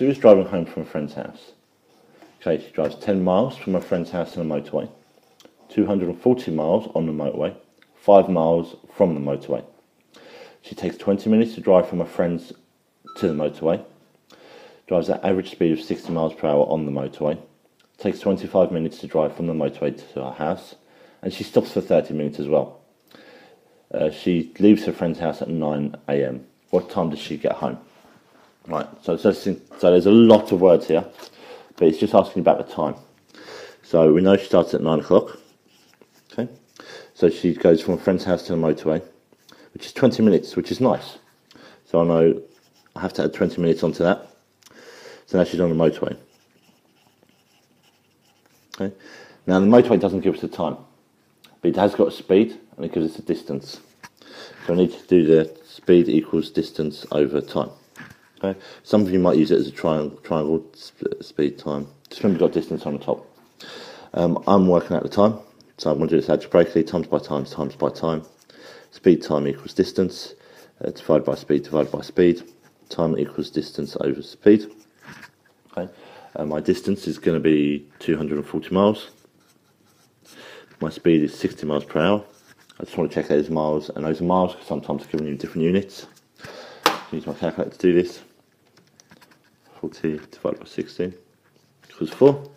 Sue is driving home from a friend's house. Okay, she drives 10 miles from a friend's house on the motorway, 240 miles on the motorway, 5 miles from the motorway. She takes 20 minutes to drive from a friend's to the motorway, drives at average speed of 60 miles per hour on the motorway, takes 25 minutes to drive from the motorway to her house, and she stops for 30 minutes as well. Uh, she leaves her friend's house at 9 a.m. What time does she get home? Right, so, so, so there's a lot of words here, but it's just asking about the time. So we know she starts at 9 o'clock. Okay, so she goes from a friend's house to the motorway, which is 20 minutes, which is nice. So I know I have to add 20 minutes onto that. So now she's on the motorway. Okay. Now the motorway doesn't give us the time, but it has got a speed and it gives us a distance. So I need to do the speed equals distance over time. Okay. Some of you might use it as a triangle, triangle speed time. Just remember you've got distance on the top. Um, I'm working out the time, so I'm going to do this algebraically, times by times, times by time. Speed time equals distance, uh, divided by speed, divided by speed. Time equals distance over speed. Okay. Uh, my distance is going to be 240 miles. My speed is 60 miles per hour. I just want to check those miles and those miles because sometimes it's giving you different units. Use my calculator to do this. 40 divided by 16 equals 4.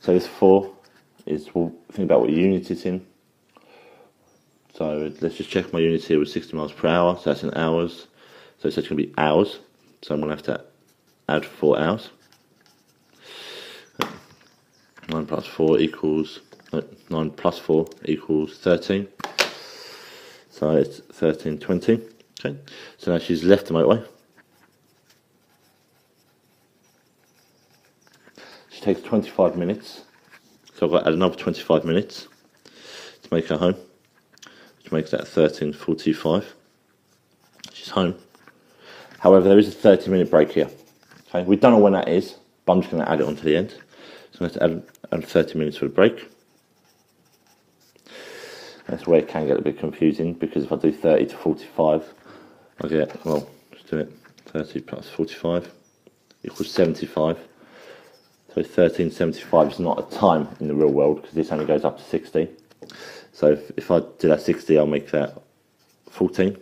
So this 4 is, well, think about what unit it's in. So let's just check my units here with 60 miles per hour, so that's in hours. So it's actually going to be hours. So I'm going to have to add 4 hours. 9 plus 4 equals, uh, 9 plus 4 equals 13. So it's 1320. Okay, so now she's left the motorway. Takes 25 minutes. So I've got to add another 25 minutes to make her home, which makes that 1345. She's home. However, there is a 30 minute break here. Okay, we don't know when that is, but I'm just going to add it on to the end. So I'm going to add, add 30 minutes for the break. That's where it can get a bit confusing because if I do 30 to 45, I get, well, let's do it, 30 plus 45 equals 75. So 1375 is not a time in the real world because this only goes up to 60. So if, if I do that 60, I'll make that 14,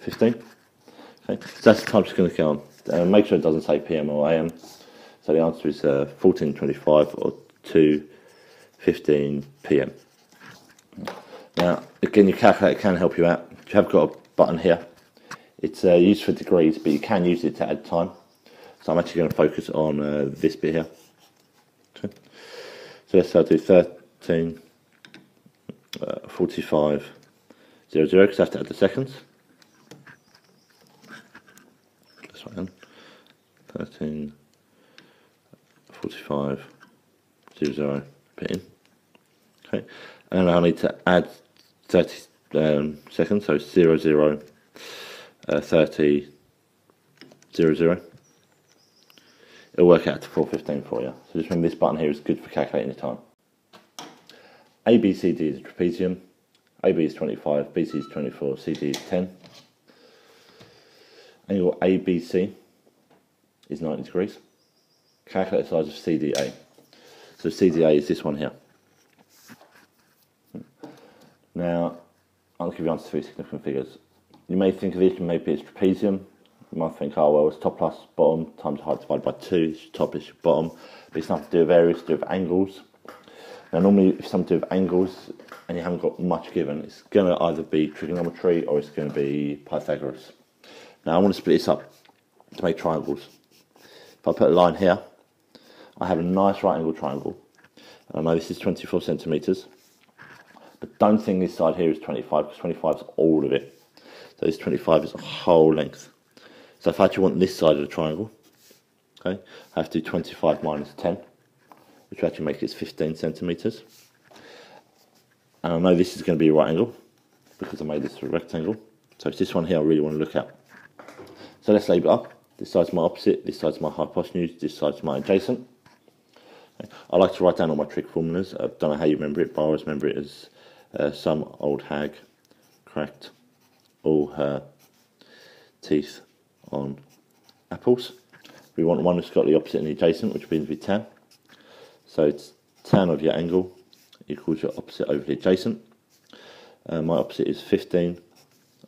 15. Okay, so that's the time it's going to go on. Uh, make sure it doesn't say PM or AM. So the answer is uh, 14.25 or 2.15 PM. Now, again, your calculator can help you out. You have got a button here. It's uh, used for degrees, but you can use it to add time. So I'm actually going to focus on uh, this bit here. Okay. So let's I do 13, uh, 45, 00, because I have to add the seconds. That's right then. 13, 45, 00, put in. Okay, and I need to add 30 um, seconds, so 00, 0, uh, 30, 0, 0. It'll work out to 415 for you. So just remember this button here is good for calculating the time. ABCD is a trapezium. AB is 25, BC is 24, CD is 10. Angle ABC is 90 degrees. Calculate the size of CDA. So CDA is this one here. Now, I'll give you answers to three significant figures. You may think of this, maybe it's trapezium. You might think, oh well, it's top plus bottom times height divided by 2, it's top is bottom. But it's nothing to do with areas, to do with angles. Now normally if something to do with angles and you haven't got much given, it's going to either be trigonometry or it's going to be Pythagoras. Now I want to split this up to make triangles. If I put a line here, I have a nice right angle triangle. And I know this is 24 centimetres. But don't think this side here is 25 because 25 is all of it. So this 25 is a whole length. So if I actually want this side of the triangle, okay, I have to do 25 minus 10, which actually makes it 15 centimetres. And I know this is going to be a right angle because I made this a rectangle. So it's this one here I really want to look at. So let's label it up. This side's my opposite, this side's my hypotenuse, this side's my adjacent. Okay. I like to write down all my trig formulas. I don't know how you remember it, but I always remember it as uh, some old hag cracked all her teeth on apples. We want one that's got the opposite and the adjacent, which means be tan. So it's tan of your angle equals your opposite over the adjacent. Uh, my opposite is 15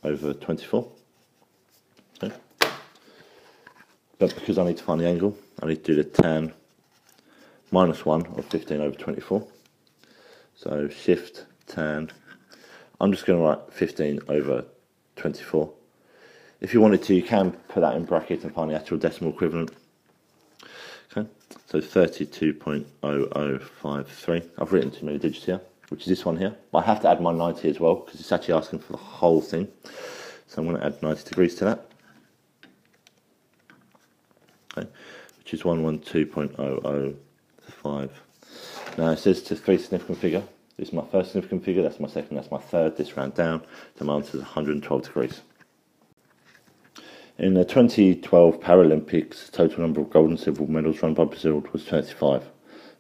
over 24. Okay. But because I need to find the angle, I need to do the tan minus 1 of 15 over 24. So shift tan. I'm just going to write 15 over 24. If you wanted to, you can put that in brackets and find the actual decimal equivalent. Okay, so 32.0053. I've written too many digits here, which is this one here. I have to add my 90 as well, because it's actually asking for the whole thing. So I'm going to add 90 degrees to that. Okay, which is 112.005. Now it says to three significant figure. This is my first significant figure, that's my second, that's my third. This round down, my answer is 112 degrees. In the 2012 Paralympics, the total number of gold and silver medals won by Brazil was 25.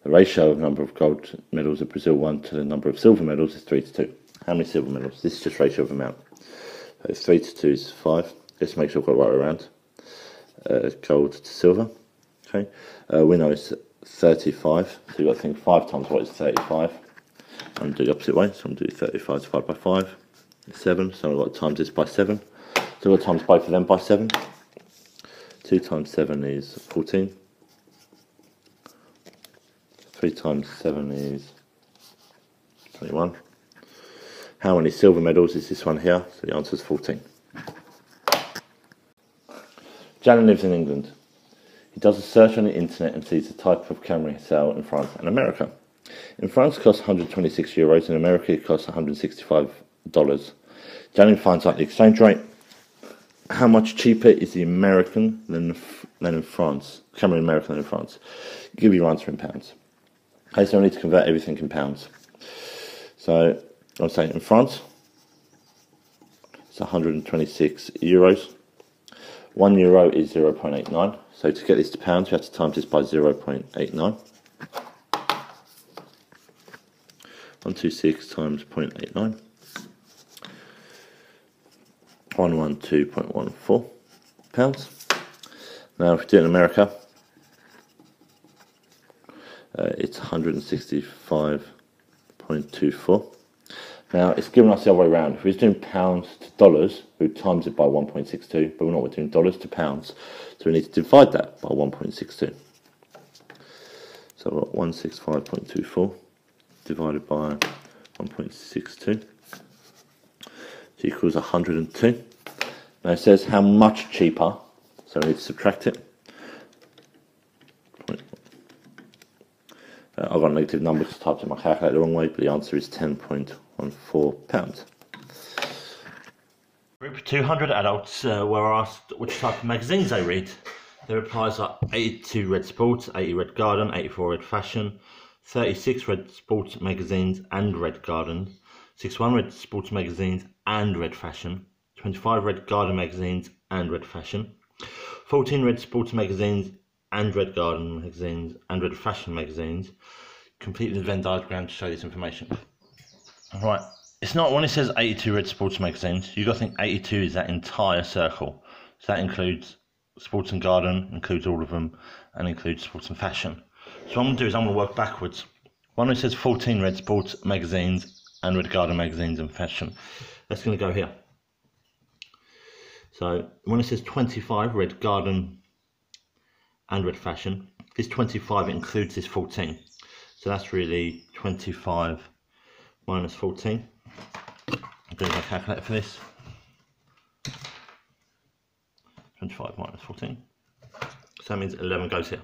The ratio of number of gold medals that Brazil won to the number of silver medals is 3 to 2. How many silver medals? This is just ratio of amount. So 3 to 2 is 5. Let's make sure I've got it right around. Uh, gold to silver. Okay. Uh, we know it's 35, so you've got to think 5 times what is 35. I'm going to do the opposite way, so I'm going to do 35 divided by 5. 7, so I've got times this by 7. So we'll times both of them by 7. 2 times 7 is 14. 3 times 7 is 21. How many silver medals is this one here? So the answer is 14. Janet lives in England. He does a search on the internet and sees the type of camera sell in France and America. In France it costs 126 euros, in America it costs 165 dollars. Janet finds out the exchange rate how much cheaper is the American than than in France? Camera in America than in France. Give your answer in pounds. I need to convert everything in pounds. So I'm saying in France, it's 126 euros. One euro is 0.89. So to get this to pounds, we have to times this by 0.89. 126 times 0.89. 112.14 pounds. Now, if we do it in America, uh, it's 165.24. Now, it's given us the other way around. If we're doing pounds to dollars, we times it by 1.62, but we're not, we're doing dollars to pounds, so we need to divide that by 1.62. So I've got 165.24 divided by 1.62 equals 102. Now it says how much cheaper, so we need to subtract it. Uh, I've got a negative number because I typed in my calculator the wrong way, but the answer is 10.14 pounds. Group 200 adults uh, were asked which type of magazines they read. Their replies are 82 Read Sports, 80 Read Garden, 84 Read Fashion, 36 Read Sports magazines and Read Garden, 61 Read Sports magazines and Read Fashion, 25 Read Garden magazines and Read Fashion, 14 Read Sports magazines and Read Garden magazines and Read Fashion magazines. Complete the Venn diagram to show this information. Right, it's not when it says 82 Read Sports magazines, you've got to think 82 is that entire circle. So that includes Sports and Garden, includes all of them, and includes Sports and Fashion. So what I'm going to do is I'm going to work backwards. One it says 14 Read Sports magazines and Read Garden magazines and fashion. That's going to go here. So when it says 25 Read Garden and Read Fashion, this 25 includes this 14. So that's really 25 minus 14. I'm doing my calculator for this. 25 minus 14. So that means 11 goes here.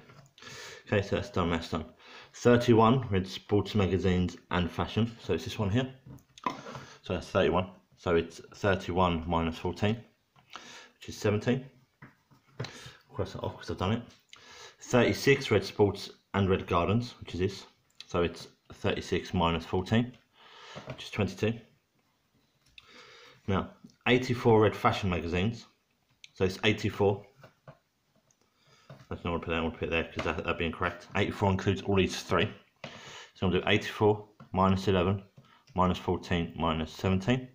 Okay, so that's done, that's done. 31 Read Sports Magazines and Fashion. So it's this one here. So that's 31. So it's 31 minus 14, which is 17. Cross that off because I've done it. 36 Read Sports and Read Gardens, which is this. So it's 36 minus 14, which is 22. Now, 84 Read Fashion magazines. So it's 84. That's not to put that, I want to put it there because that, that'd be incorrect. 84 includes all these three. So I'm going to do 84 minus 11 minus 14 minus 17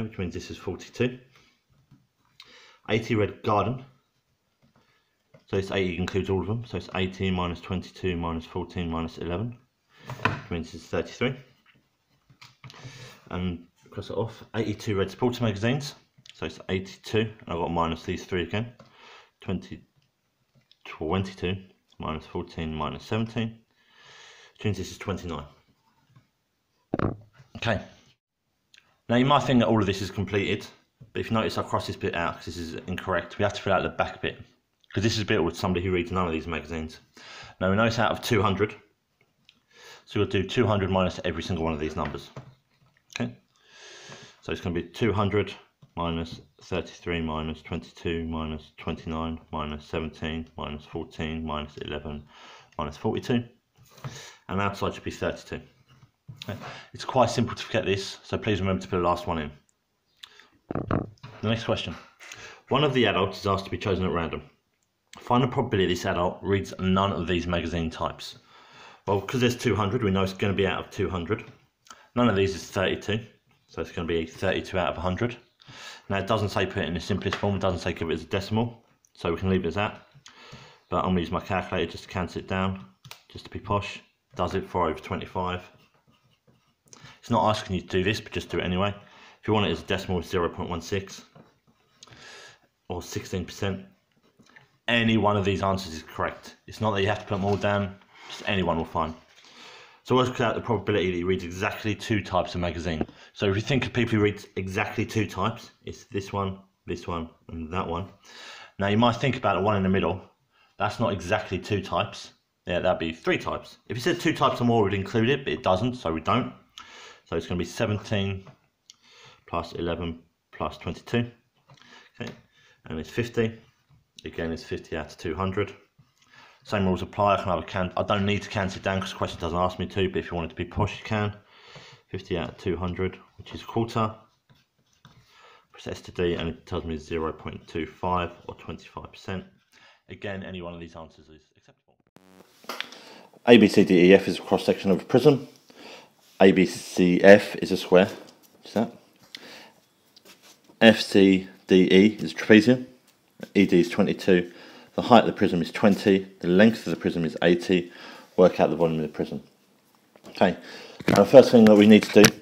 which means this is 42. 80 read garden. So this 80 includes all of them. So it's 18 minus 22 minus 14 minus 11. Which means it's 33. And cross it off. 82 read supporter magazines. So it's 82. And I've got minus these three again. 20, 22 minus 14 minus 17. Which means this is 29. Okay. Now you might think that all of this is completed, but if you notice I cross this bit out because this is incorrect, we have to fill out the back bit because this is built with somebody who reads none of these magazines. Now we know it's out of 200, so we'll do 200 minus every single one of these numbers. Okay, so it's going to be 200 minus 33 minus 22 minus 29 minus 17 minus 14 minus 11 minus 42, and outside should be 32. It's quite simple to forget this, so please remember to put the last one in. The next question. One of the adults is asked to be chosen at random. Find the probability this adult reads none of these magazine types. Well, because there's 200, we know it's going to be out of 200. None of these is 32, so it's going to be 32 out of 100. Now, it doesn't say put it in the simplest form, it doesn't say give it as a decimal, so we can leave it as that. But I'm going to use my calculator just to cancel it down, just to be posh. Does it 4 over 25. It's not asking you to do this, but just do it anyway. If you want it as a decimal, 0.16 or 16%. Any one of these answers is correct. It's not that you have to put them all down, just anyone will find. So work out the probability that he reads exactly two types of magazine. So if you think of people who read exactly two types, it's this one, this one, and that one. Now you might think about the one in the middle. That's not exactly two types. Yeah, that'd be three types. If you said two types or more, we'd include it, but it doesn't, so we don't. So it's going to be 17 plus 11 plus 22. Okay, and it's 50. Again, it's 50 out of 200. Same rules apply. I can have a can. I don't need to cancel it down because the question doesn't ask me to. But if you want it to be push, you can. 50 out of 200, which is a quarter. Press S to D, and it tells me 0.25 or 25%. Again, any one of these answers is acceptable. A, B, C, D, E, F is a cross section of a prism. ABCF is a square, is that? FCDE is trapezium, ED is 22, the height of the prism is 20, the length of the prism is 80, work out the volume of the prism. Okay, now the first thing that we need to do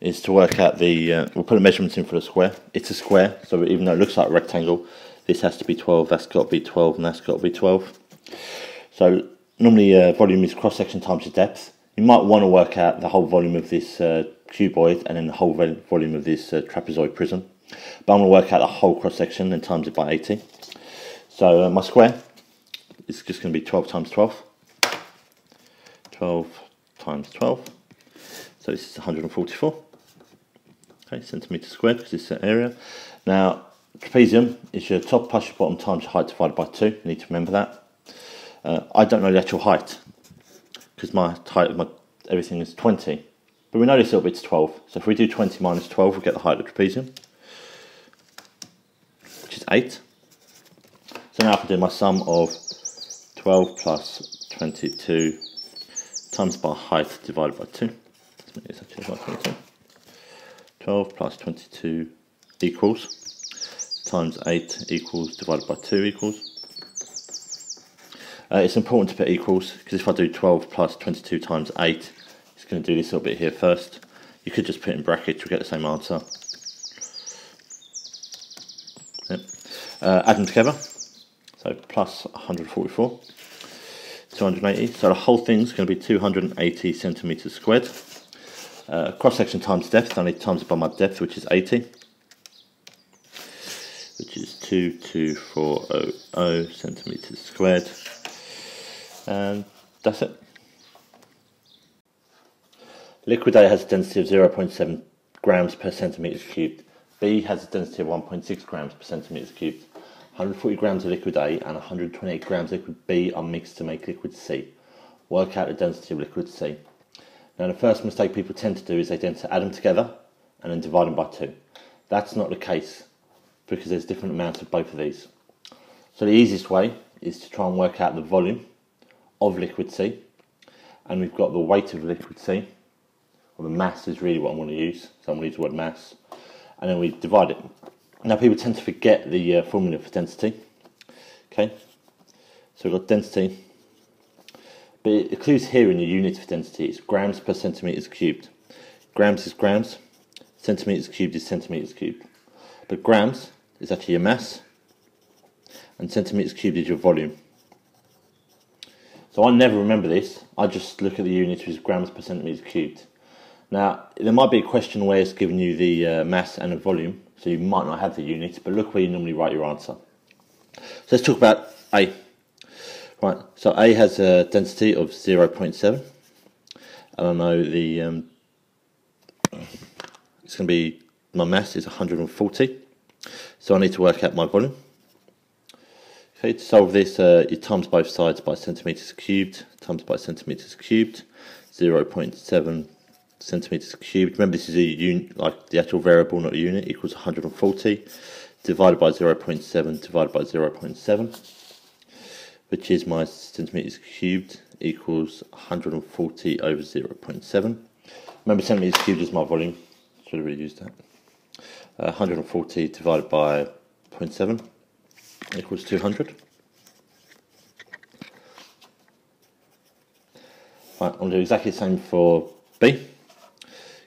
is to work out the, uh, we'll put a measurement in for the square. It's a square, so even though it looks like a rectangle, this has to be 12, that's got to be 12, and that's got to be 12. So normally uh, volume is cross-section times the depth you might want to work out the whole volume of this uh, cuboid and then the whole volume of this uh, trapezoid prism. But I'm going to work out the whole cross section and times it by 80. So uh, my square is just going to be 12 times 12. 12 times 12. So this is 144. Okay, centimetre squared because it's the area. Now, trapezium is your top plus your bottom times your height divided by 2. You need to remember that. Uh, I don't know the actual height because my height of my everything is 20. But we know this little bit's 12. So if we do 20 minus 12, we get the height of the trapezium, which is 8. So now I can do my sum of 12 plus 22 times by height divided by 2. 12 plus 22 equals times 8 equals divided by 2 equals uh, it's important to put equals because if I do 12 plus 22 times 8, it's going to do this little bit here first. You could just put in brackets, you'll get the same answer. Yep. Uh, add them together. So plus 144, 280. So the whole thing's going to be 280 centimetres squared. Uh, cross section times depth, I need times it by my depth, which is 80, which is 22400 centimetres squared and that's it. Liquid A has a density of 0.7 grams per centimeter cubed. B has a density of 1.6 grams per centimeter cubed. 140 grams of liquid A and 128 grams of liquid B are mixed to make liquid C. Work out the density of liquid C. Now the first mistake people tend to do is they tend to add them together and then divide them by 2. That's not the case because there's different amounts of both of these. So the easiest way is to try and work out the volume of liquid C, and we've got the weight of liquid C, or the mass is really what I'm going to use, so I'm going to use the word mass, and then we divide it. Now people tend to forget the uh, formula for density. Okay, so we've got density, but it includes here in the units of density. It's grams per centimeters cubed. Grams is grams, centimeters cubed is centimeters cubed. But grams is actually your mass, and centimeters cubed is your volume. So I never remember this. I just look at the units which is grams per centimetre cubed. Now there might be a question where it's giving you the uh, mass and the volume, so you might not have the units. But look where you normally write your answer. So let's talk about A. Right. So A has a density of zero point seven, and I know the um, it's going to be my mass is 140. So I need to work out my volume. Okay, to solve this, uh, you times both sides by centimeters cubed, times by centimeters cubed, 0.7 centimeters cubed. Remember, this is a unit, like the actual variable, not a unit, equals 140, divided by 0.7, divided by 0.7, which is my centimeters cubed, equals 140 over 0.7. Remember, centimeters cubed is my volume, should have really used that. Uh, 140 divided by 0.7 equals 200. Right, I'll do exactly the same for B.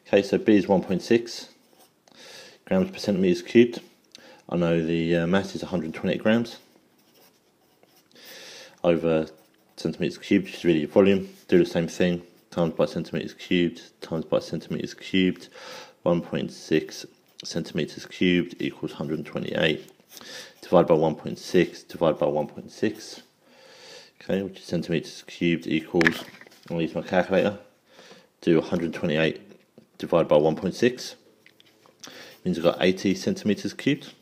Okay, so B is 1.6 grams per centimetres cubed. I know the uh, mass is 128 grams over centimetres cubed, which is really volume. Do the same thing, times by centimetres cubed, times by centimetres cubed. 1.6 centimetres cubed equals 128 divided by 1.6 divided by 1.6 okay which is centimeters cubed equals I'll use my calculator do 128 divided by 1.6 means I've got 80 centimeters cubed.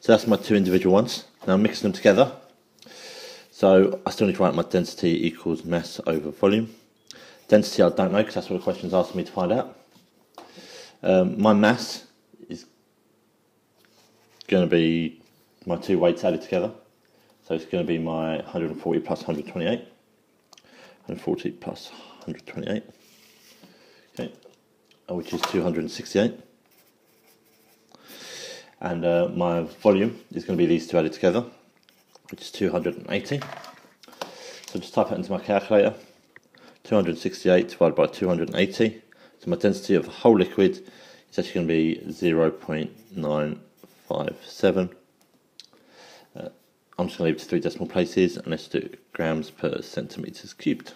So that's my two individual ones. Now I'm mixing them together. So I still need to write my density equals mass over volume. Density I don't know because that's what the question's asking me to find out. Um, my mass going to be my two weights added together. So it's going to be my 140 plus 128. 140 plus 128. Okay, uh, which is 268. And uh, my volume is going to be these two added together, which is 280. So just type it into my calculator. 268 divided by 280. So my density of the whole liquid is actually going to be 0.9 five, seven. Uh, I'm just going to leave it to three decimal places and let's do grams per centimetres cubed.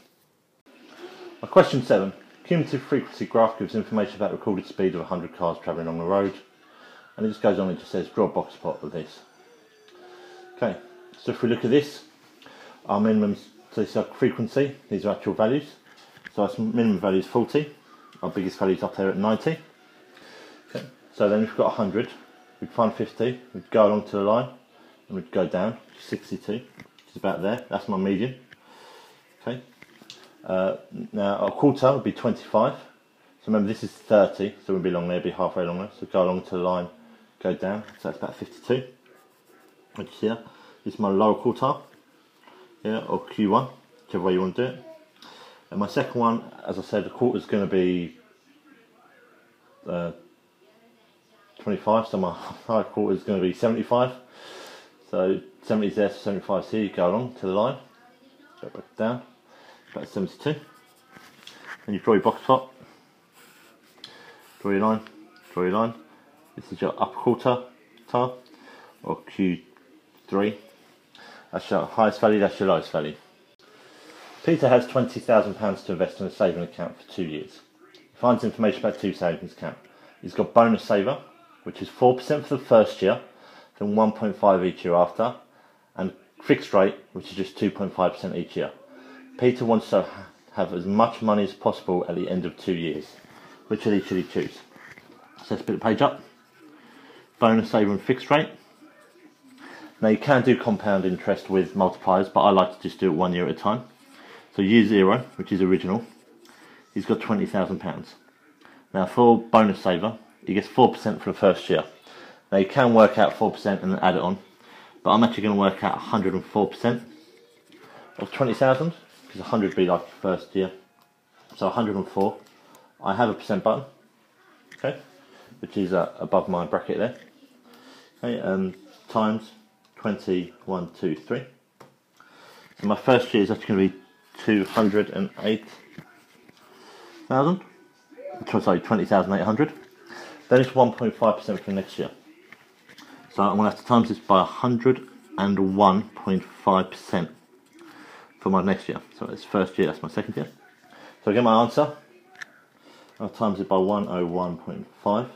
My question seven. Cumulative frequency graph gives information about recorded speed of 100 cars travelling along the road. And it just goes on and just says draw a box plot of this. Okay, so if we look at this, our minimum so frequency, these are actual values. So our minimum value is 40, our biggest value is up there at 90. Okay, so then we've got 100, we'd find 50, we'd go along to the line, and we'd go down, to 62, which is about there, that's my median. Okay. Uh, now a quarter would be 25, so remember this is 30, so we'd be along there, be halfway along there, so go along to the line, go down, so that's about 52, which is here. This is my lower quarter, yeah, or Q1, whichever way you want to do it. And my second one, as I said, the quarter is going to be uh, 25, so my high quarter is going to be 75. So 70 is there, so 75 here, you go along to the line, go back down, about 72. Then you draw your box plot, draw your line, draw your line. This is your upper quarter tar, or Q3. That's your highest value, that's your lowest value. Peter has £20,000 to invest in a saving account for two years. He finds information about two savings accounts. He's got bonus saver, which is 4% for the first year, then 1.5 each year after, and fixed rate, which is just 2.5% each year. Peter wants to have as much money as possible at the end of two years. Which of these should he choose? So let's put the page up. Bonus saver and fixed rate. Now you can do compound interest with multipliers, but I like to just do it one year at a time. So year zero, which is original, he's got £20,000. Now for bonus saver, he gets 4% for the first year. Now you can work out 4% and then add it on, but I'm actually going to work out 104% of 20,000 because 100 would be like the first year. So 104. I have a percent button, okay, which is uh, above my bracket there. Okay, um, times 2123. So my first year is actually going to be 208,000. Sorry, 20,800. Then it's 1.5% for next year. So I'm going to have to times this by 101.5% for my next year. So it's first year, that's my second year. So I get my answer. I'll times it by 101.5%.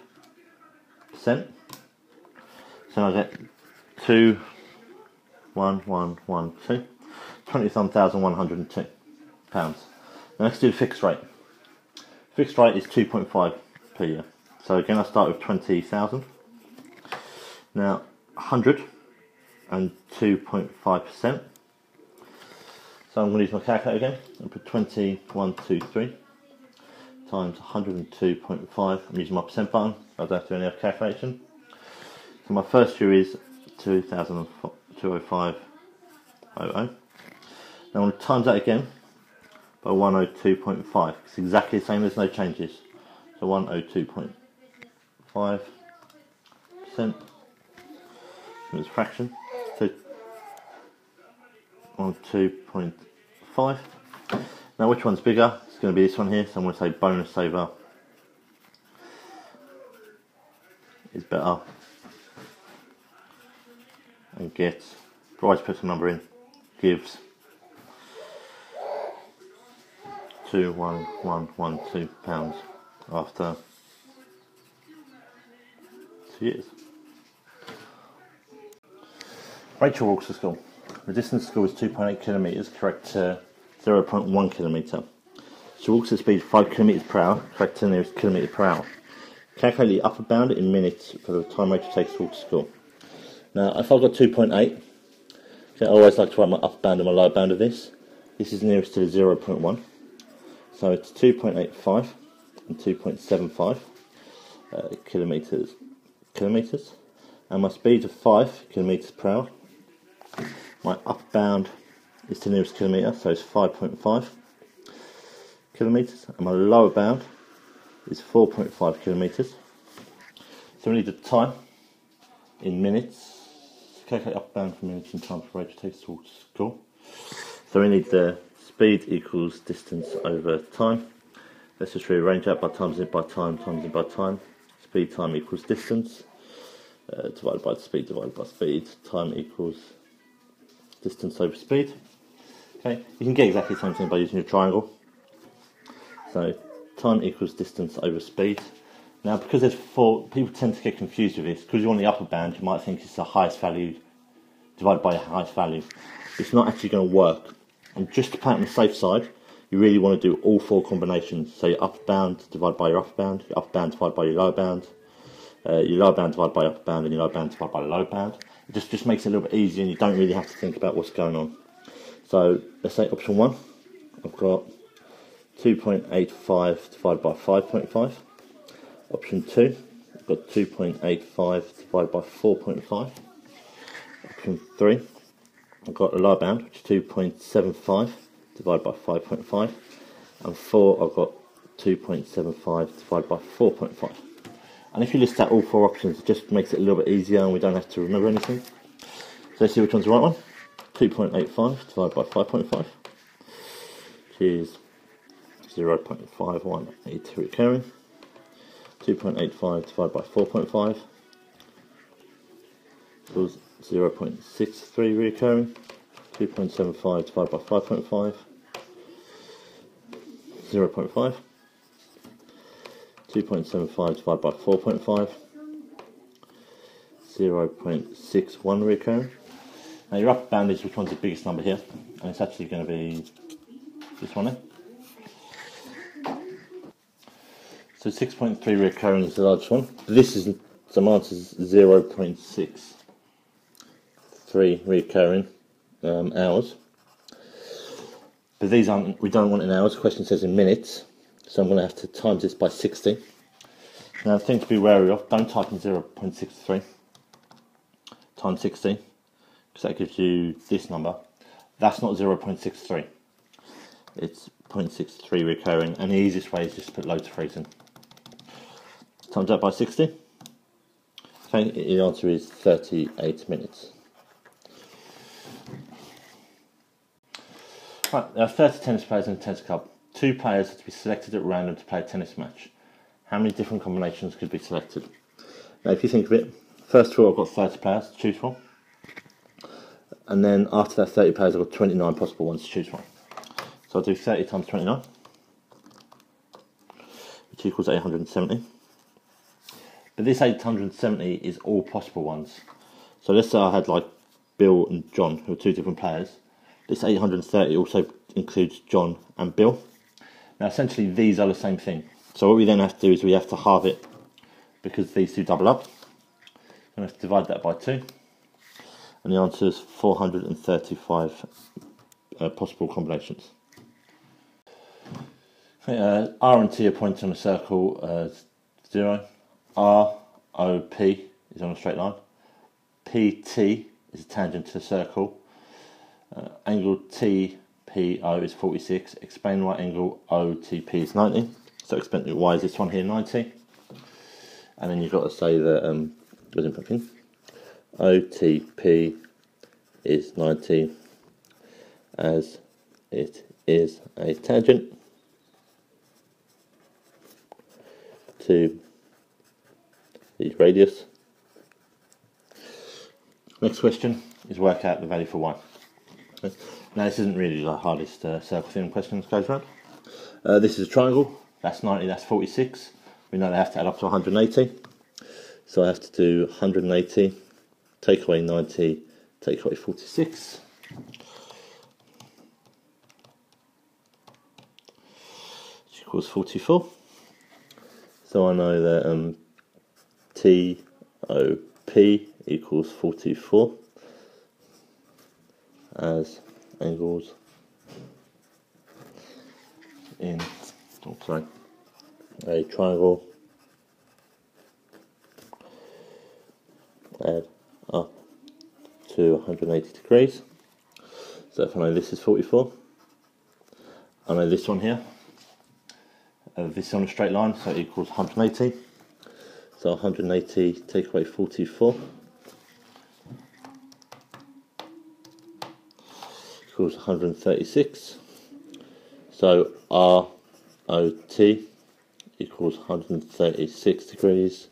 So I get 2, 1, 1, 1, 2. 27,102 pounds. Now let's do the fixed rate. Fixed rate is 2.5 per year. So again, I start with 20,000. Now, 100 and 2.5%. So I'm going to use my calculator again and put 2123 times 102.5. I'm using my percent button. I don't have to do any other calculation. So my first year is 2,205.00. Now I'm going to times that again by 102.5. It's exactly the same, there's no changes. So 102.5 percent from its fraction. So 102.5. Now which one's bigger? It's going to be this one here, so I'm going to say bonus saver is better and gets, twice put a number in, gives two one one one two pounds after years. Rachel walks to school. The distance to school is 2.8 kilometres, correct to 0.1 kilometre. She walks at a speed of 5 kilometres per hour, correct to the nearest kilometre per hour. Calculate the upper bound in minutes for the time Rachel takes to walk to school. Now, if I've got 2.8, okay, I always like to write my upper bound and my lower bound of this. This is nearest to the 0.1. So it's 2.85 and 2.75 uh, kilometers kilometers, and my speed of 5 kilometers per hour. My upper bound is the nearest kilometer, so it's 5.5 kilometers, and my lower bound is 4.5 kilometers. So we need the time in minutes. Calculate upper bound for minutes and time for rate takes towards school. So we need the speed equals distance over time. Let's just rearrange that by times it by time times it by time. Speed time equals distance uh, divided by speed divided by speed. Time equals distance over speed. Okay, you can get exactly the same thing by using a triangle. So time equals distance over speed. Now, because there's four, people tend to get confused with this. Because you're on the upper band, you might think it's the highest value divided by the highest value. It's not actually going to work and just to play on the safe side, you really want to do all four combinations. So your upper bound divided by your upper bound, your upper bound divided by your lower bound, uh, your low bound divided by upper bound, and your low bound divided by lower bound. It just, just makes it a little bit easier and you don't really have to think about what's going on. So let's say option one, I've got 2.85 divided by 5.5. Option two, I've got 2.85 divided by 4.5. Option three, I've got a low bound, which is 2.75 divided by 5.5, and 4 I've got 2.75 divided by 4.5. And if you list out all four options, it just makes it a little bit easier and we don't have to remember anything. So let's see which one's the right one. 2.85 divided by 5.5, which is 0.5182 recurring. 2.85 divided by 4.5 equals 0.63 recurring, 2.75 divided by 5.5, 0.5, 2.75 divided by 4.5, 0.61 recurring. Now your upper bound is which one's the biggest number here, and it's actually going to be this one here. So 6.3 recurring is the largest one. This is some answers 0.6 three recurring um, hours. But these aren't, we don't want in hours, the question says in minutes, so I'm going to have to times this by 60. Now, the thing to be wary of, don't type in 0.63 times 60, because that gives you this number. That's not 0.63, it's 0.63 recurring, and the easiest way is just to put loads of threes. Times that by 60, Okay, the answer is 38 minutes. Right, there are 30 tennis players in a tennis club. Two players are to be selected at random to play a tennis match. How many different combinations could be selected? Now, if you think of it, first of all, I've got 30 players to choose from. And then after that 30 players, I've got 29 possible ones to choose from. So I'll do 30 times 29, which equals 870. But this 870 is all possible ones. So let's say I had like Bill and John, who are two different players. This 830 also includes John and Bill. Now essentially these are the same thing. So what we then have to do is we have to halve it because these two double up. I'm going to divide that by 2. And the answer is 435 uh, possible combinations. Uh, R and T are pointing on a circle, uh, 0. R, O, P is on a straight line. P, T is a tangent to the circle. Uh, angle T, P, O is 46. Explain right angle O, T, P is 90. So explain why is this one here 90. And then you've got to say that, um, in fucking, OTP is 90 as it is a tangent to the radius. Next question is work out the value for y. Okay. Now this isn't really the hardest uh, circle theorem question goes around. Uh, this is a triangle, that's 90, that's 46. We know they have to add up to 180. So I have to do 180, take away 90, take away 46. Which equals 44. So I know that um, TOP equals 44 as angles in oh, sorry, a triangle add up to 180 degrees. So if I know this is 44, I know this one here, uh, this is on a straight line, so it equals 180. So 180 take away 44 equals 136. So ROT equals 136 degrees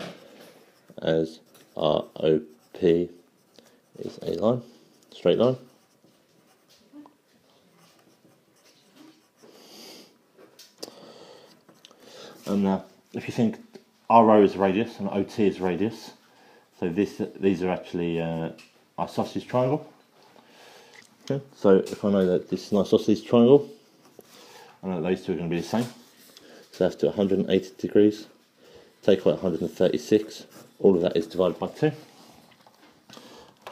as ROP is a line, straight line. And now, if you think RO is radius and OT is radius, so this these are actually uh, isosceles triangle. Okay, so if I know that this is an isosceles triangle, I know those two are going to be the same. So that's to 180 degrees, take away 136, all of that is divided by 2.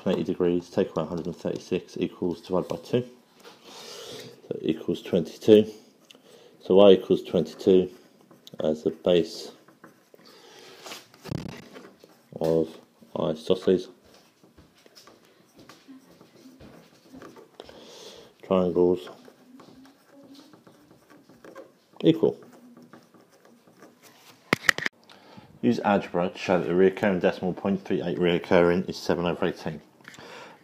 80 degrees, take away 136 equals divided by 2. So equals 22. So y equals 22 as the base of isosceles triangles equal. Use algebra to show that the recurring decimal 0.38 reoccurring is 7 over 18.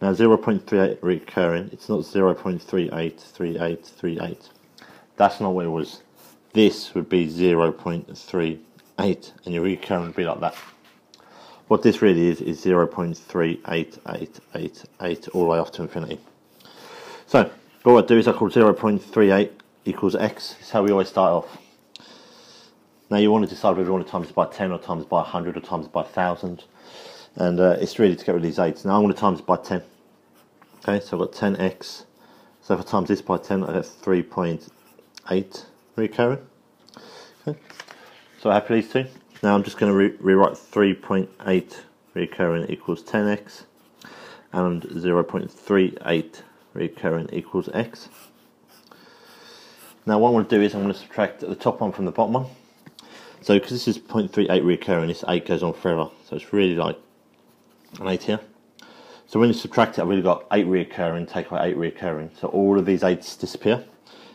Now 0.38 recurring, it's not 0.383838. That's not what it was. This would be 0.38 and your recurring would be like that. What this really is is 0.38888 all the way off to infinity. So what I do is I call 0.38 equals x. It's how we always start off. Now you want to decide whether you want to times by 10 or times by 100 or times by 1000. And uh, it's really to get rid of these 8s. Now I'm going to times by 10. Okay, so I've got 10x. So if I times this by 10, I get 3.8 recurring. Okay, so happy these two. Now I'm just going to re rewrite 3.8 recurring equals 10x and 0.38 recurring equals x. Now what I'm going to do is I'm going to subtract the top one from the bottom one. So because this is 0.38 recurring, this 8 goes on forever. So it's really like an 8 here. So when you subtract it, I've really got 8 recurring, take away 8 recurring. So all of these 8s disappear.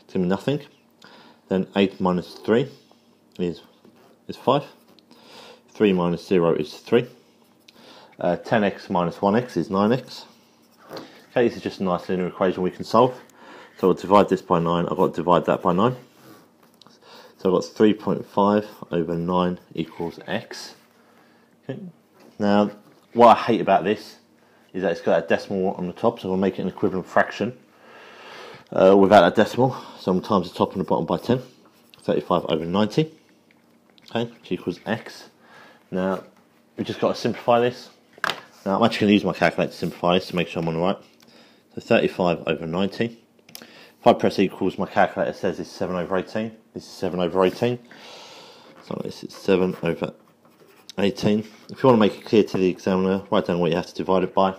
It's to nothing. Then 8 minus 3 is, is 5. 3 minus 0 is 3. Uh, 10x minus 1x is 9x. Okay, this is just a nice linear equation we can solve. So I'll divide this by 9, I've got to divide that by 9. So I've got 3.5 over 9 equals x. Okay. Now, what I hate about this is that it's got a decimal on the top, so we'll make it an equivalent fraction uh, without a decimal. So I'm times the top and the bottom by 10. 35 over 90, okay, which equals x. Now, we've just got to simplify this. Now, I'm actually going to use my calculator to simplify this to make sure I'm on the right. So 35 over 90. If I press equals, my calculator says it's 7 over 18. This is 7 over 18. So this is 7 over 18. If you want to make it clear to the examiner, write down what you have to divide it by.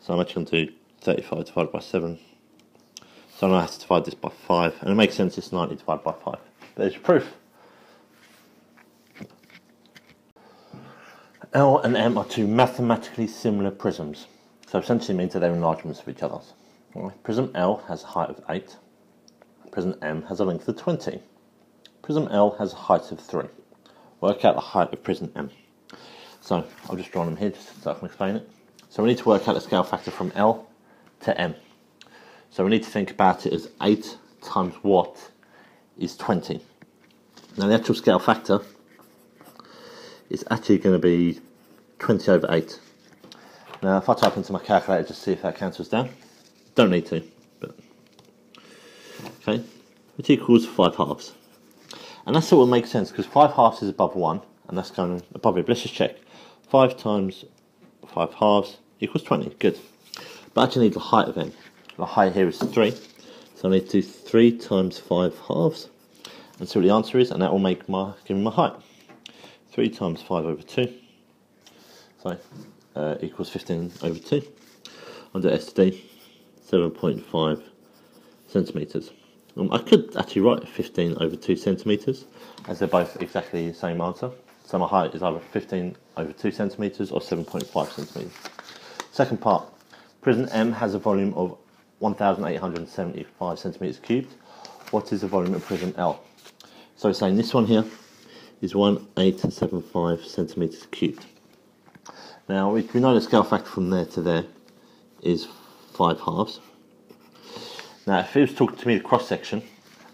So I'm actually going to do 35 divided by 7 so I have to divide this by 5, and it makes sense it's 90 divided by 5. There's your proof. L and M are two mathematically similar prisms, so essentially means that they're enlargements of each other. Prism L has a height of 8, prism M has a length of 20. Prism L has a height of 3. Work out the height of prism M. So I'll just draw them here just so I can explain it. So we need to work out the scale factor from L to M. So we need to think about it as 8 times what is 20. Now the actual scale factor is actually going to be 20 over 8. Now if I type into my calculator just see if that cancels down. Don't need to, but okay, which equals 5 halves. And that's what will make sense because 5 halves is above 1 and that's going above it. Let's just check. 5 times 5 halves equals 20. Good. But I actually need the height of n. The height here is 3. So I need to do 3 times 5 halves and see what the answer is, and that will make my give me my height. 3 times 5 over 2 so, uh, equals 15 over 2. Under SD, 7.5 centimetres. Um, I could actually write 15 over 2 centimetres, as they're both exactly the same answer. So my height is either 15 over 2 centimetres or 7.5 centimetres. Second part, prism M has a volume of 1,875 centimetres cubed. What is the volume of prism L? So saying this one here is 1875 centimetres cubed. Now we, know the scale factor from there to there is 5 halves. Now if it was talking to me the cross section,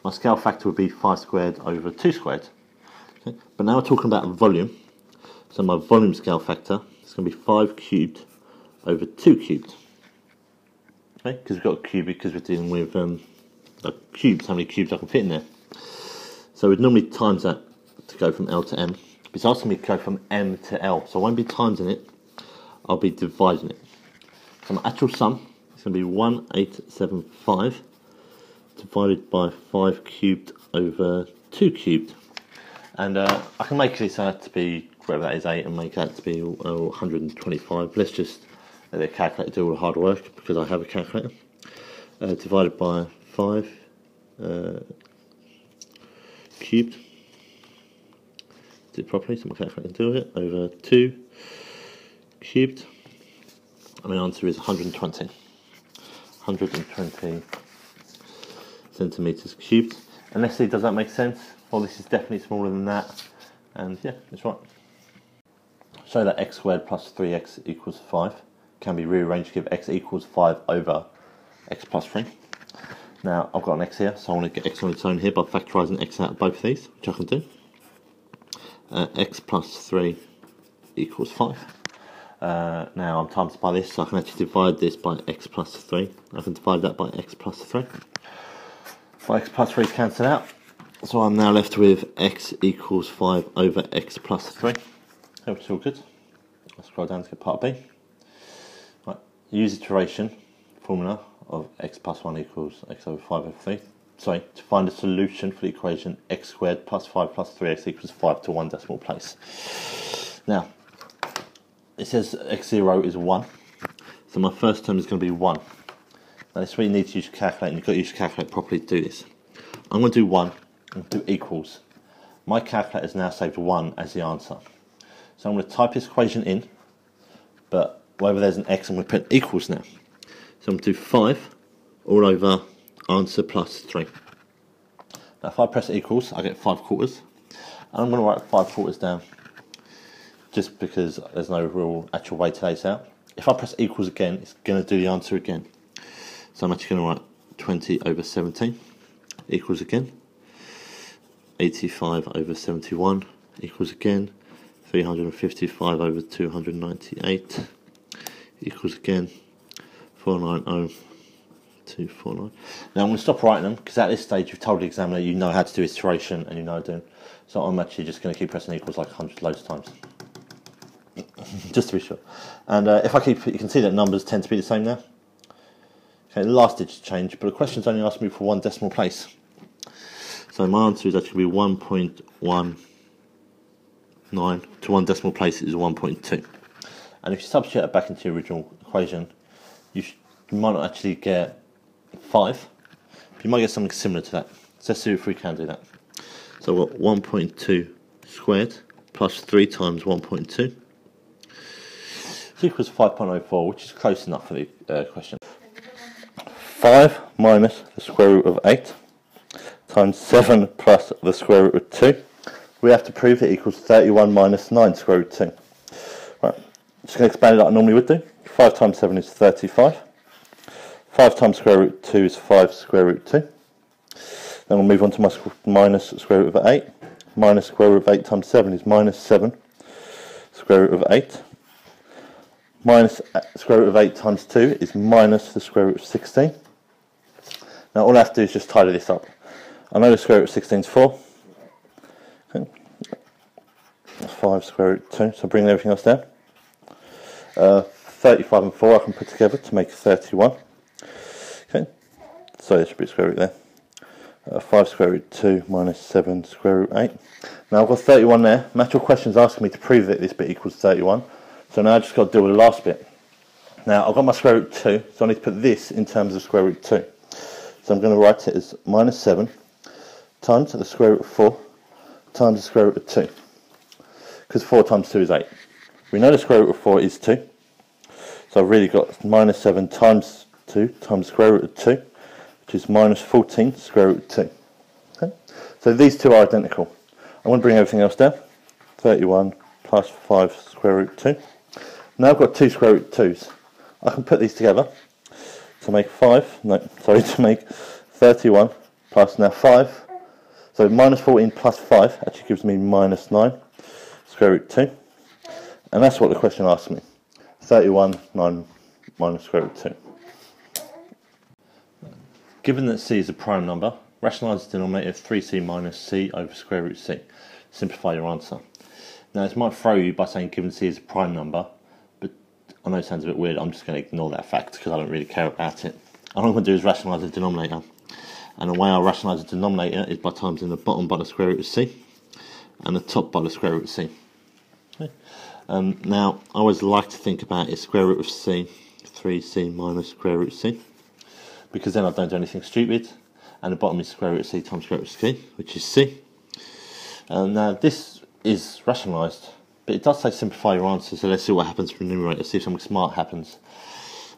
my scale factor would be 5 squared over 2 squared. Okay? But now we're talking about volume, so my volume scale factor is going to be 5 cubed over 2 cubed okay? Because we've got a cube because we're dealing with um, cubes, how many cubes I can fit in there. So we'd normally times that to go from L to M. It's asking me to go from M to L, so I won't be timesing it, I'll be dividing it. So my actual sum is going to be 1875 divided by 5 cubed over 2 cubed. And uh, I can make this out to be, whatever that is, 8, and make that to be uh, 125. Let's just let the calculator do all the hard work because I have a calculator. Uh, divided by 5 uh, cubed. Do it properly so my calculator can do it. Over 2 cubed. And my answer is 120. 120 centimetres cubed. And let's see, does that make sense? Well, this is definitely smaller than that. And yeah, that's right. So that x squared plus 3x equals 5 can be rearranged to give x equals 5 over x plus 3. Now I've got an x here, so I want to get x on its own here by factorising x out of both of these, which I can do. Uh, x plus 3 equals 5. Uh, now I'm times by this, so I can actually divide this by x plus 3. I can divide that by x plus 3. By x plus 3 cancel out. So I'm now left with x equals 5 over x plus 3. Which is all good. Let's scroll down to get part B use iteration formula of x plus 1 equals x over 5 over 3. Sorry, to find a solution for the equation x squared plus 5 plus 3x equals 5 to 1 decimal place. Now, it says x0 is 1, so my first term is going to be 1. Now this is where you need to use your calculator, and you've got to use your calculator properly to do this. I'm going to do 1 and do equals. My calculator has now saved 1 as the answer. So I'm going to type this equation in, but wherever there's an x, I'm going to put equals now. So I'm going to do 5 all over answer plus 3. Now if I press equals, I get 5 quarters. And I'm going to write 5 quarters down just because there's no real actual way to this out. If I press equals again, it's going to do the answer again. So I'm actually going to write 20 over 17 equals again. 85 over 71 equals again. 355 over 298 equals again. 490 249. Now I'm going to stop writing them because at this stage you've told the examiner you know how to do iteration and you know doing. So I'm actually just going to keep pressing equals like 100 loads of times. just to be sure. And uh, if I keep, you can see that numbers tend to be the same now. Okay, the last digit change, but the question's only asking me for one decimal place. So my answer is actually be 1.19 to one decimal place is 1.2. And if you substitute it back into your original equation, you, you might not actually get 5, but you might get something similar to that. So let's see if we can do that. So I've got 1.2 squared plus 3 times 1.2 equals 5.04, which is close enough for the uh, question. 5 minus the square root of 8 times 7 plus the square root of 2. We have to prove it equals 31 minus 9 square root 2. Right, just going to expand it like I normally would do. 5 times 7 is 35. 5 times square root 2 is 5 square root 2. Then we'll move on to my minus square root of 8. Minus square root of 8 times 7 is minus 7 square root of 8. Minus uh, square root of 8 times 2 is minus the square root of 16. Now all I have to do is just tidy this up. I know the square root of 16 is 4. Okay. That's 5 square root 2, so bring everything else down. Uh, 35 and 4 I can put together to make 31. Okay, so there should be square root there. Uh, 5 square root 2 minus 7 square root 8. Now I've got 31 there. Natural questions asking me to prove that this bit equals 31. So now I've just got to deal with the last bit. Now I've got my square root 2, so I need to put this in terms of square root 2. So I'm going to write it as minus 7 times the square root of 4 times the square root of 2. Because 4 times 2 is 8. We know the square root of 4 is 2. So I've really got minus 7 times 2 times square root of 2, which is minus 14 square root of 2. Okay? So these two are identical. I'm going to bring everything else down. 31 plus 5 square root 2. Now I've got two square root 2's. I can put these together to make 5, no, sorry, to make 31 plus now 5. So minus 14 plus 5 actually gives me minus 9 square root 2. And that's what the question asked me. 31, 9 minus square root 2. Given that c is a prime number, rationalise the denominator of 3c minus c over square root c. Simplify your answer. Now this might throw you by saying given c is a prime number, I know it sounds a bit weird, I'm just going to ignore that fact because I don't really care about it. All I'm going to do is rationalise the denominator. And the way I rationalise the denominator is by times in the bottom by the square root of c and the top by the square root of c. Okay. Um, now, I always like to think about it square root of c, 3c minus square root of c because then I don't do anything stupid. And the bottom is square root of c times square root of c, which is c. And now this is rationalised, but it does say simplify your answer. So let's see what happens for the numerator. See if something smart happens.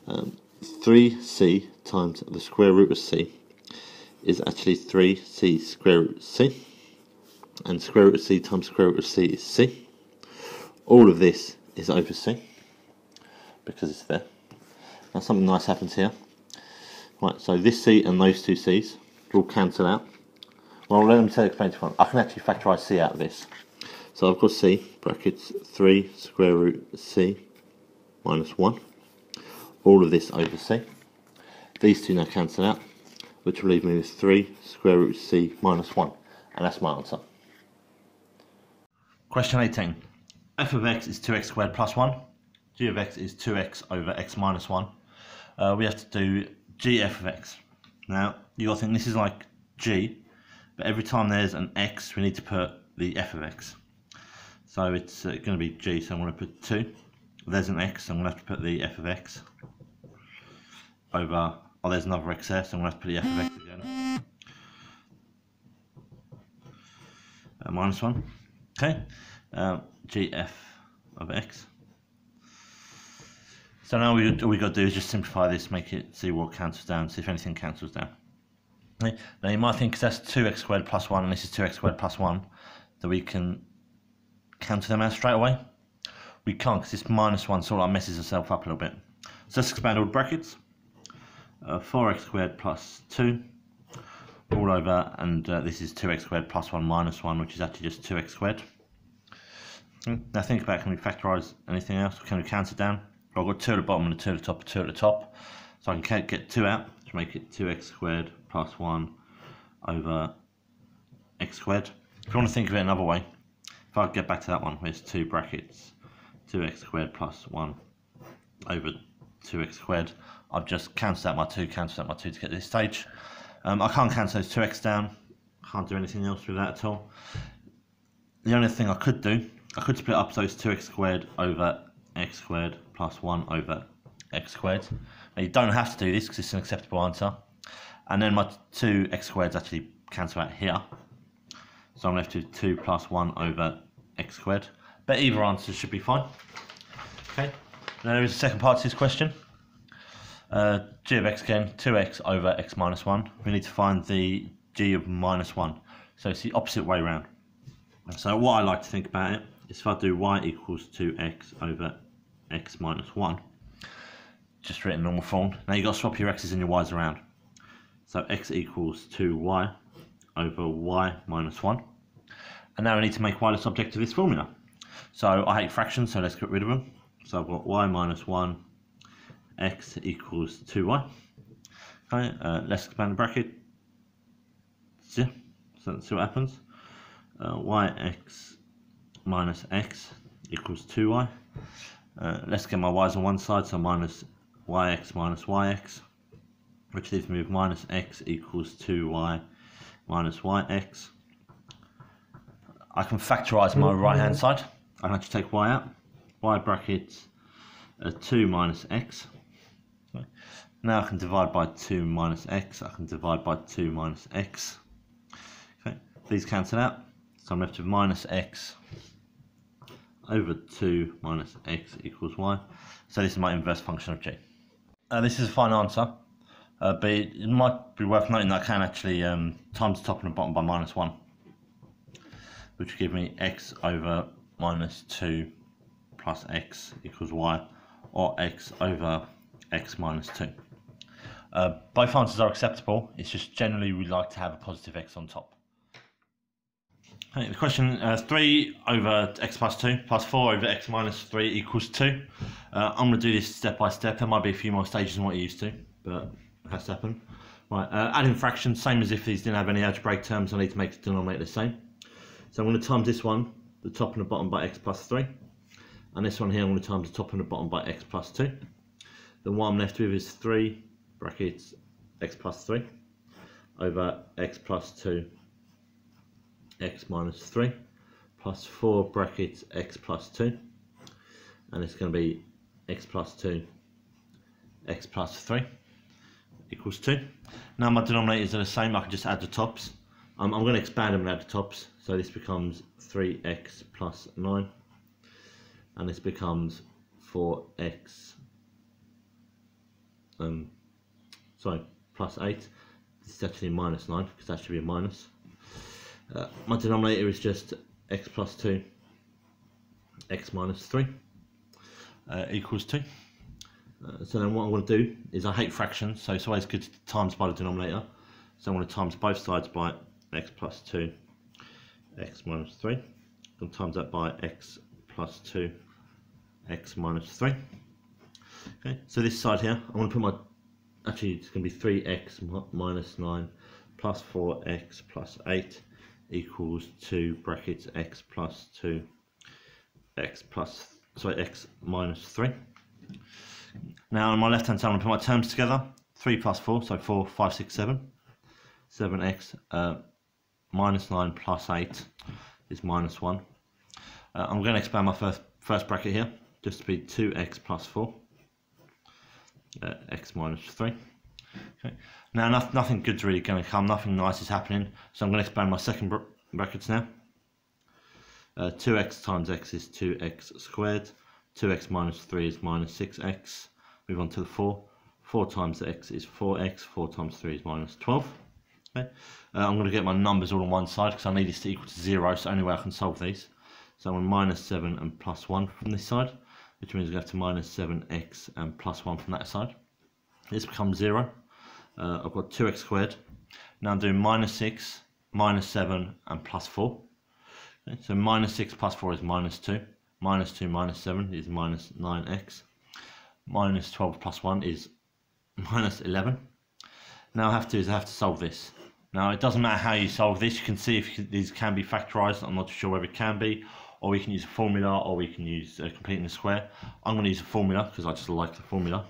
Um, 3c times the square root of c is actually 3c square root of c. And square root of c times square root of c is c. All of this is over c because it's there. Now something nice happens here. Right, so this C and those two C's will cancel out. Well, let me tell you explain to you. I can actually factorise C out of this. So I've got C, brackets 3 square root C minus 1. All of this over C. These two now cancel out, which will leave me with 3 square root C minus 1. And that's my answer. Question 18. f of x is 2x squared plus 1. g of x is 2x over x minus 1. Uh, we have to do g f of x. Now, you got to think this is like g, but every time there's an x, we need to put the f of x. So it's uh, going to be g, so I'm going to put 2. There's an x, so I'm going to have to put the f of x over, oh there's another x so I'm going to have to put the f of x again. Uh, minus 1. Okay, uh, gf of x. So now we, all we got to do is just simplify this, make it, see what cancels down, see if anything cancels down. Now you might think that's 2x squared plus 1 and this is 2x squared plus 1, that we can cancel them out straight away. we can't because this minus 1 sort of messes itself up a little bit. So let's expand all the brackets. Uh, 4x squared plus 2 all over, and uh, this is 2x squared plus 1 minus 1, which is actually just 2x squared. Hmm, now think about can we factorise anything else? Can we cancel down? Well, I've got 2 at the bottom and a 2 at the top, a 2 at the top. So I can get 2 out to make it 2x squared plus 1 over x squared. If you want to think of it another way, if I get back to that one, where's 2 brackets, 2x squared plus 1 over 2x squared, I've just cancelled out my 2, cancelled out my 2 to get this stage. Um, I can't cancel those 2x down, can't do anything else with that at all. The only thing I could do, I could split up those 2x squared over x squared plus 1 over x squared. Now you don't have to do this because it's an acceptable answer. And then my 2x squareds actually cancel out here. So I'm left with 2 plus 1 over x squared. But either answer should be fine. Okay, now there is a second part to this question. Uh, g of x again, 2x over x minus 1. We need to find the g of minus 1. So it's the opposite way round. So what I like to think about it is if I do y equals 2x over x minus 1, just written normal form. Now you've got to swap your x's and your y's around. So x equals 2y over y minus 1. And now I need to make y the subject of this formula. So I hate fractions, so let's get rid of them. So I've got y minus 1, x equals 2y. Okay, uh, let's expand the bracket. So let's see what happens. Uh, yx minus x equals 2y. Uh, let's get my y's on one side, so minus yx minus yx, which leaves me with minus x equals 2y minus yx. I can factorise my right hand side. I can actually take y out. y brackets uh, 2 minus x. Now I can divide by 2 minus x. I can divide by 2 minus x. Okay, these cancel out. So I'm left with minus x over 2 minus x equals y. So this is my inverse function of g. Uh, this is a fine answer, uh, but it might be worth noting that I can actually um, times the top and the bottom by minus 1, which will give me x over minus 2 plus x equals y, or x over x minus 2. Uh, both answers are acceptable, it's just generally we like to have a positive x on top. Okay, the question uh, 3 over x plus 2 plus 4 over x minus 3 equals 2. Uh, I'm going to do this step by step. There might be a few more stages than what you're used to, but it has to happen. Right, uh, adding fractions, same as if these didn't have any algebraic terms, I need to make the denominator the same. So I'm going to times this one, the top and the bottom by x plus 3. And this one here, I'm going to times the top and the bottom by x plus 2. Then what I'm left with is 3 brackets x plus 3 over x plus 2 x minus 3 plus 4 brackets x plus 2 and it's going to be x plus 2 x plus 3 equals 2 now my denominators are the same I can just add the tops um, I'm going to expand them add the tops. So this becomes 3x plus 9 and this becomes 4x um, sorry plus 8 this is actually minus 9 because that should be a minus. Uh, my denominator is just x plus 2, x minus 3 uh, equals 2. Uh, so then what I'm going to do is I hate fractions, so it's always good to times by the denominator. So I'm going to times both sides by x plus 2, x minus 3. I'm going to times that by x plus 2, x minus 3. Okay, so this side here, I'm going to put my, actually it's going to be 3x minus 9 plus 4x plus 8 equals 2 brackets x plus 2 x plus sorry x minus 3 now on my left hand side I'm going to put my terms together 3 plus 4 so 4 5 6 7 7x uh, minus 9 plus 8 is minus 1 uh, I'm going to expand my first first bracket here just to be 2x plus 4 uh, x minus 3 Okay. Now, no, nothing good's really going to come. Nothing nice is happening. So I'm going to expand my second br brackets now. Uh, 2x times x is 2x squared. 2x minus 3 is minus 6x. Move on to the 4. 4 times x is 4x. 4 times 3 is minus 12. Uh, I'm going to get my numbers all on one side because I need this to equal to 0. So only way I can solve these. So I'm minus 7 and plus 1 from this side, which means we have to minus 7x and plus 1 from that side. This becomes 0. Uh, I've got 2x squared. Now I'm doing minus 6, minus 7 and plus 4. Okay, so minus 6 plus 4 is minus 2. Minus 2 minus 7 is minus 9x. Minus 12 plus 1 is minus 11. Now I have to is I have to solve this. Now it doesn't matter how you solve this. You can see if these can be factorised. I'm not sure whether it can be, or we can use a formula, or we can use completing the square. I'm going to use a formula because I just like the formula.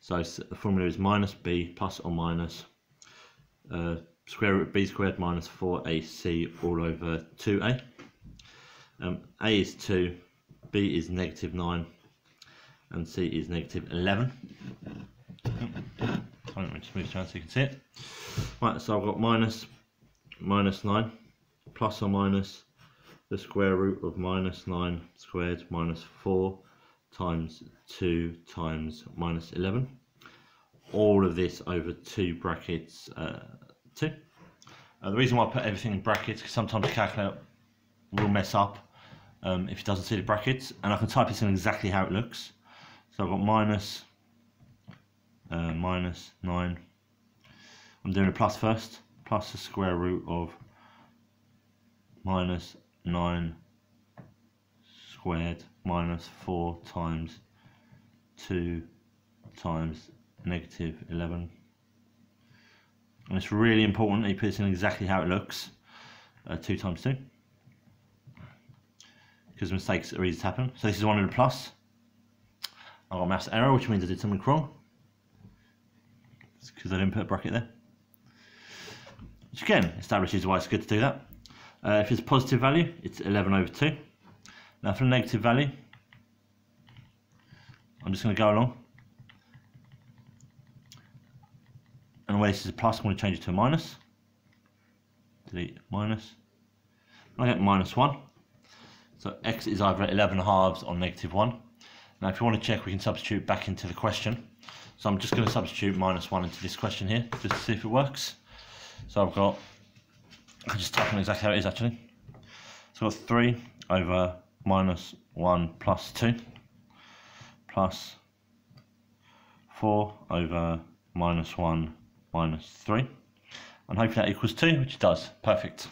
So the formula is minus b plus or minus uh, square root of b squared minus 4ac all over 2a. Um, a is 2, b is negative 9, and c is negative 11. Me just move around so you can see it. Right, so I've got minus, minus 9, plus or minus the square root of minus 9 squared minus 4 times 2 times minus 11. All of this over 2 brackets uh, 2. Uh, the reason why I put everything in brackets because sometimes the calculator will mess up um, if it doesn't see the brackets and I can type this in exactly how it looks. So I've got minus, uh, minus 9. I'm doing a plus first, plus the square root of minus 9 squared minus 4 times 2 times negative 11 and it's really important that you put this in exactly how it looks uh, 2 times 2 because mistakes are easy to happen. So this is 1 in a plus. I got a maths error which means I did something wrong because I didn't put a bracket there which again establishes why it's good to do that uh, if it's a positive value it's 11 over 2 now for a negative value I'm just going to go along and where this is a plus, I'm going to change it to a minus. Delete minus. I get minus 1. So x is either 11 halves or negative 1. Now if you want to check, we can substitute back into the question. So I'm just going to substitute minus 1 into this question here, just to see if it works. So I've got, I just type in exactly how it is actually. So I've got 3 over minus 1 plus 2 plus 4 over minus 1 minus 3. And hopefully that equals 2, which it does. Perfect.